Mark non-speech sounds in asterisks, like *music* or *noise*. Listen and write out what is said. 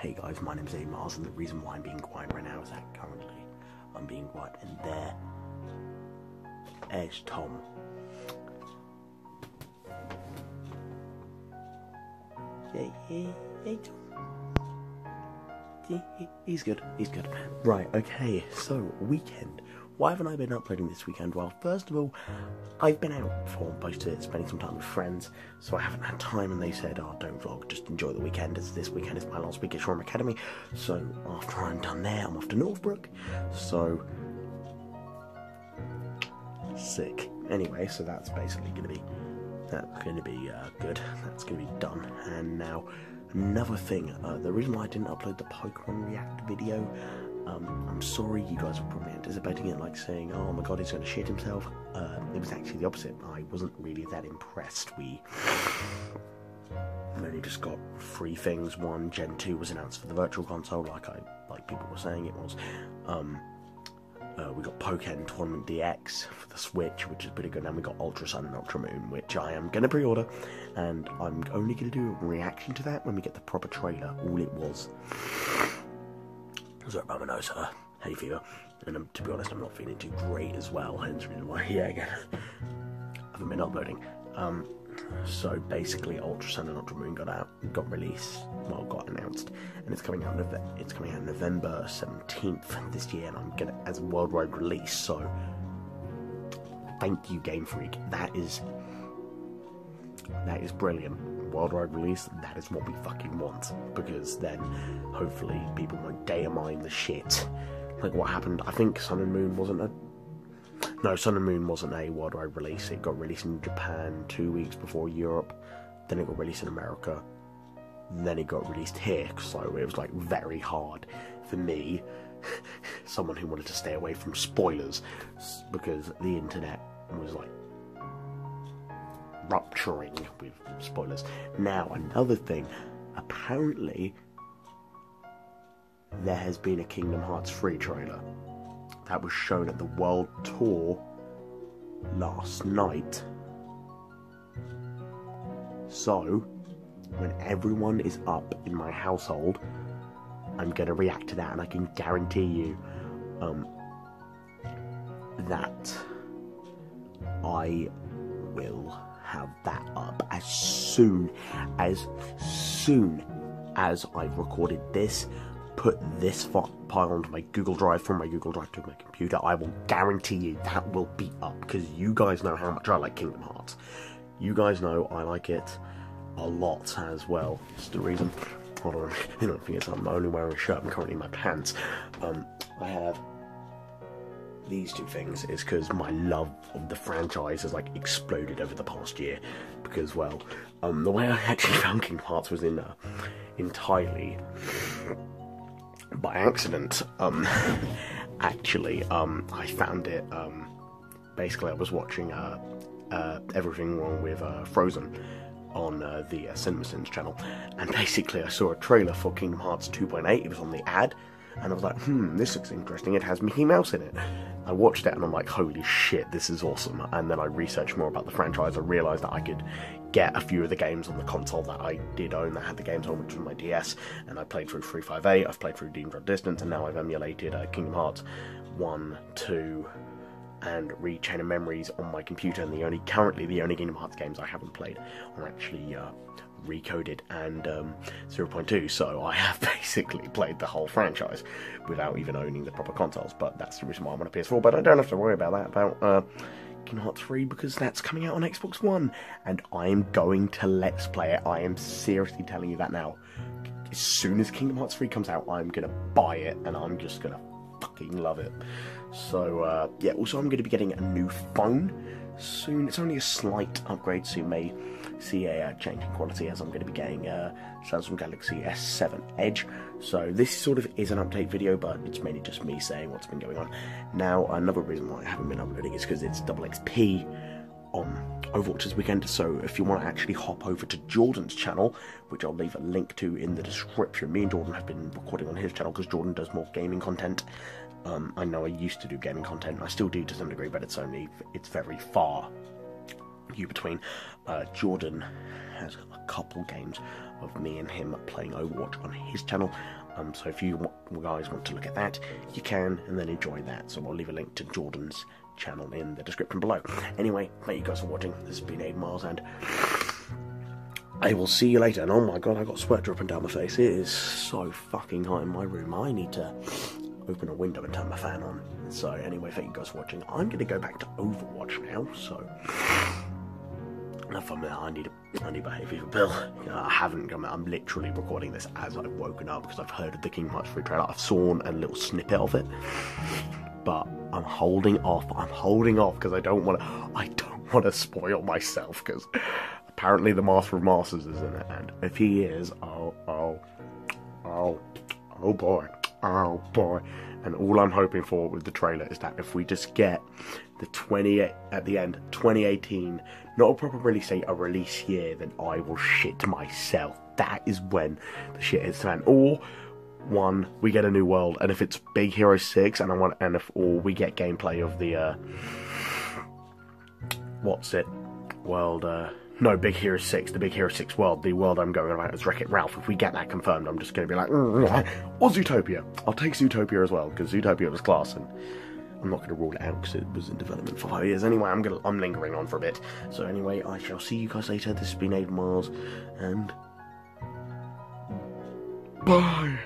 Hey guys, my name's Aiden Mars, and the reason why I'm being quiet right now is that currently I'm being quiet, and there's Tom. Hey, hey, hey, Tom. He- he- He's good, he's good. Right, okay, so, weekend. Why haven't I been uploading this weekend? Well, first of all, I've been out for most of it, spending some time with friends, so I haven't had time, and they said, oh, don't vlog, just enjoy the weekend, as this weekend is my last week at Shoreham Academy, so after I'm done there, I'm off to Northbrook, so... Sick. Anyway, so that's basically going to be that's going to be uh, good. That's going to be done. And now, another thing. Uh, the reason why I didn't upload the Pokemon React video, um, I'm sorry, you guys were probably anticipating it, like saying, "Oh my God, he's going to shit himself." Uh, it was actually the opposite. I wasn't really that impressed. We only just got three things. One, Gen Two was announced for the Virtual Console, like I like people were saying it was. Um, uh, we got Pokken Tournament DX for the Switch, which is pretty good, and we got Ultra Sun and Ultra Moon, which I am going to pre order, and I'm only going to do a reaction to that when we get the proper trailer. All it was. Sorry about my nose, uh, hay fever, and um, to be honest, I'm not feeling too great as well, hence reason why, *laughs* yeah, again, I haven't been uploading. Um, so basically, Ultra Sun and Ultra Moon got out, got released, well, got announced, and it's coming out. It's coming out November seventeenth this year, and I'm gonna as a worldwide release. So, thank you, Game Freak. That is that is brilliant. Worldwide release. That is what we fucking want, because then hopefully people won't data mine the shit. Like what happened? I think Sun and Moon wasn't a no, Sun and Moon wasn't a worldwide release. It got released in Japan two weeks before Europe. Then it got released in America. Then it got released here. So it was like very hard for me, *laughs* someone who wanted to stay away from spoilers, because the internet was like rupturing with spoilers. Now, another thing. Apparently, there has been a Kingdom Hearts 3 trailer that was shown at the World Tour last night. So, when everyone is up in my household, I'm gonna react to that, and I can guarantee you um, that I will have that up as soon as soon as I've recorded this put this fi- file onto my Google Drive from my Google Drive to my computer, I will guarantee you that will be up because you guys know how much I like Kingdom Hearts. You guys know I like it a lot as well. It's the reason. Hold on, *laughs* you it's I'm only wearing a shirt. I'm currently in my pants. Um, I have these two things is because my love of the franchise has like exploded over the past year. Because well, um, the way I actually *laughs* found Kingdom Hearts was in uh, entirely by accident. Um, *laughs* actually, um, I found it. Um, basically, I was watching uh, uh, Everything Wrong with uh, Frozen on uh, the uh, CinemaSins channel, and basically, I saw a trailer for Kingdom Hearts 2.8. It was on the ad, and I was like, "Hmm, this looks interesting. It has Mickey Mouse in it." I watched it, and I'm like, "Holy shit, this is awesome!" And then I researched more about the franchise. I realized that I could get a few of the games on the console that I did own that had the games on, which was my DS, and I played through 358, I've played through Drop Distance, and now I've emulated uh, Kingdom Hearts 1, 2, and Re:Chain of Memories on my computer, and the only currently the only Kingdom Hearts games I haven't played are actually uh, Recoded and um, 0.2, so I have *laughs* basically played the whole franchise without even owning the proper consoles, but that's the reason why I'm on a PS4, but I don't have to worry about that, about uh, Kingdom Hearts 3 because that's coming out on Xbox One, and I am going to Let's Play it. I am seriously telling you that now. As soon as Kingdom Hearts 3 comes out, I'm gonna buy it, and I'm just gonna fucking love it. So, uh, yeah, also, I'm gonna be getting a new phone soon. It's only a slight upgrade, so you may see a uh, change in quality as I'm going to be getting uh, Samsung Galaxy S7 Edge. So this sort of is an update video, but it's mainly just me saying what's been going on. Now, another reason why I haven't been uploading is because it's double XP on Overwatch this weekend. So if you want to actually hop over to Jordan's channel, which I'll leave a link to in the description, me and Jordan have been recording on his channel because Jordan does more gaming content. Um, I know I used to do gaming content, I still do to some degree, but it's only it's very far you between. Uh, Jordan has a couple games of me and him playing Overwatch on his channel. Um, so if you guys want to look at that, you can, and then enjoy that. So I'll leave a link to Jordan's channel in the description below. Anyway, thank you guys for watching. This has been Aiden Miles, and I will see you later. And oh my god, I got sweat dripping down my face. It is so fucking hot in my room. I need to open a window and turn my fan on. So anyway, thank you guys for watching. I'm going to go back to Overwatch now, so... From there, I need a, I need a fever pill. I haven't come I'm literally recording this as I've woken up because I've heard of the King Hearts 3 trailer. I've sawn a little snippet of it. But I'm holding off. I'm holding off because I don't want to, I don't want to spoil myself because apparently the Master of Masters is in it. And if he is, oh, oh, oh, oh boy. Oh boy. And all I'm hoping for with the trailer is that if we just get the 20 at the end, 2018, not a proper release date, a release year, then I will shit myself. That is when the shit hits the fan. Or one, we get a new world, and if it's Big Hero 6, and I want, and if or we get gameplay of the uh, what's it, world, uh, no, Big Hero 6, the Big Hero 6 world, the world I'm going about is Wreck It Ralph. If we get that confirmed, I'm just going to be like, mm, or Zootopia. I'll take Zootopia as well, because Zootopia was class, and I'm not going to rule it out because it was in development for five years. Anyway, I'm gonna, I'm lingering on for a bit. So anyway, I shall see you guys later. This has been Aiden Miles, and bye.